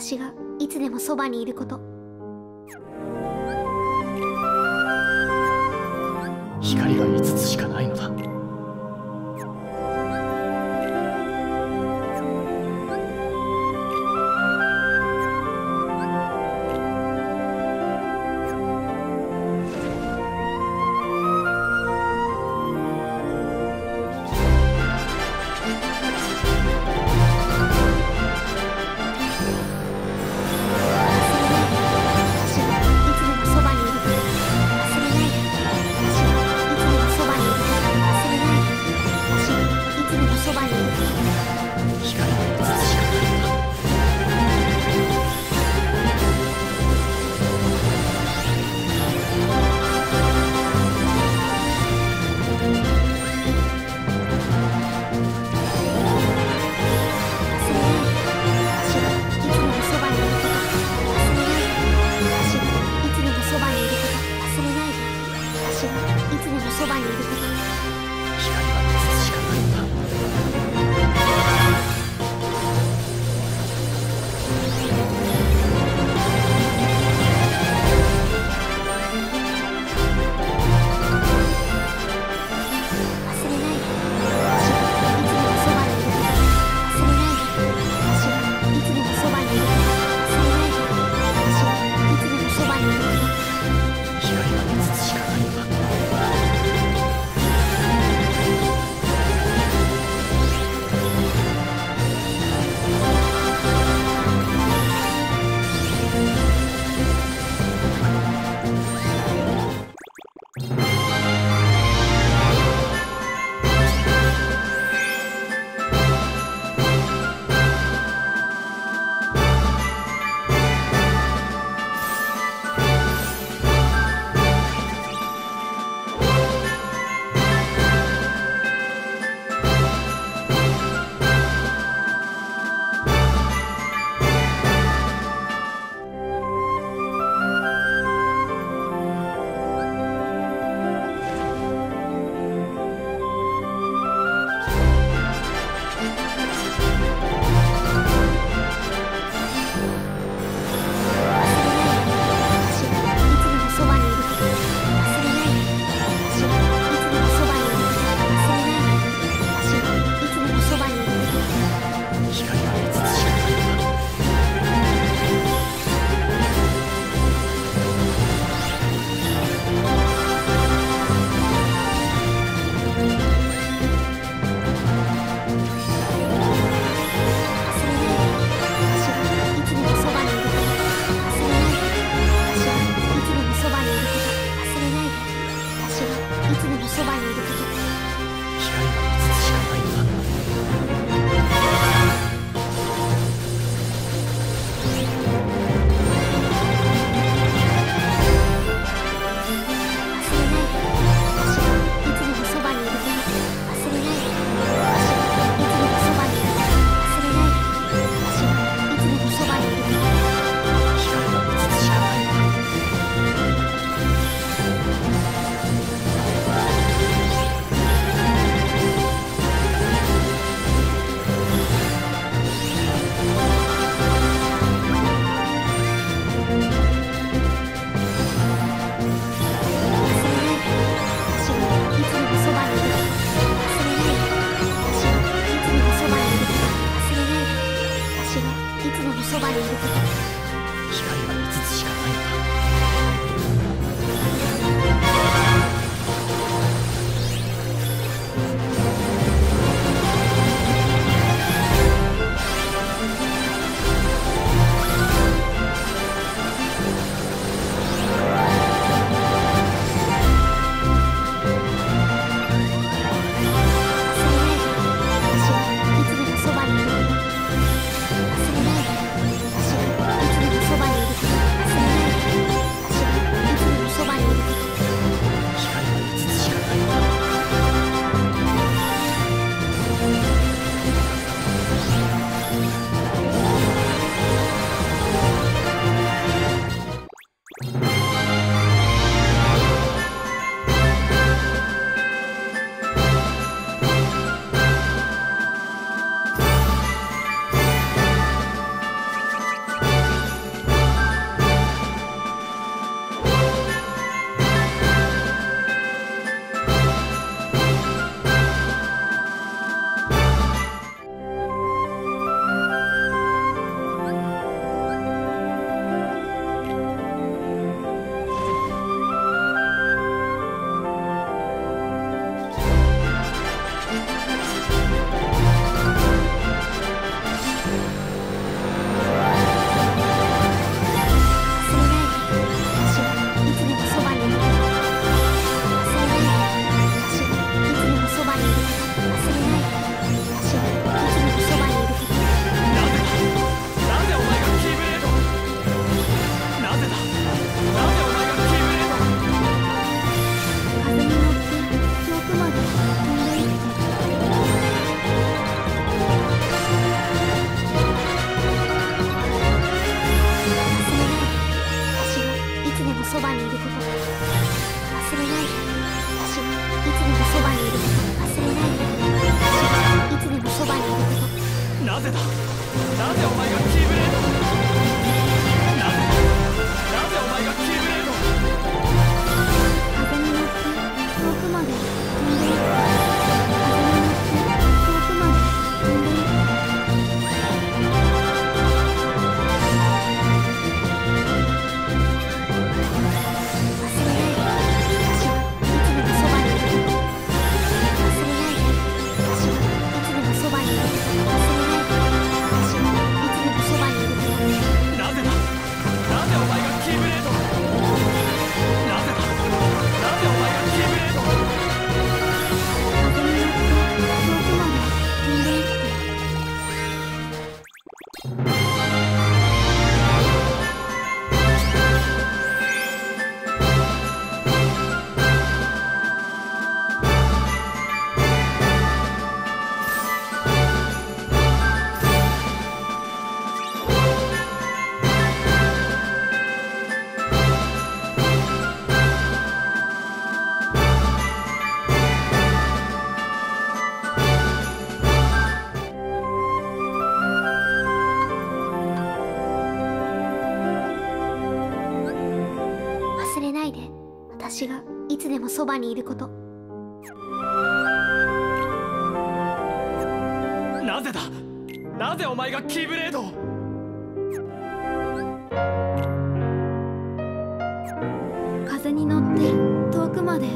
私がいつでもそばにいること。光が5つしかないのだ。有没有？私がいつでもそばにいること。なぜだ？なぜお前がキーブレードを？風に乗って遠くまで